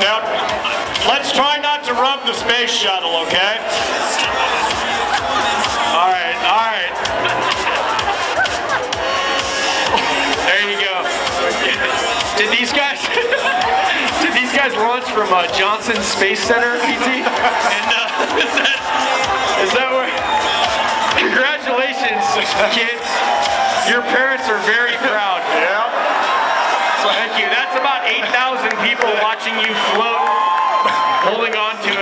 Now, let's try not to rub the space shuttle, okay? All right, all right. There you go. Did these guys? Did these guys launch from uh, Johnson Space Center, PT? And uh, is that, is that where? Congratulations, kids. Your parents are very proud. Yeah. So Thank you. That's about 8,000 people watching you float, holding on to it.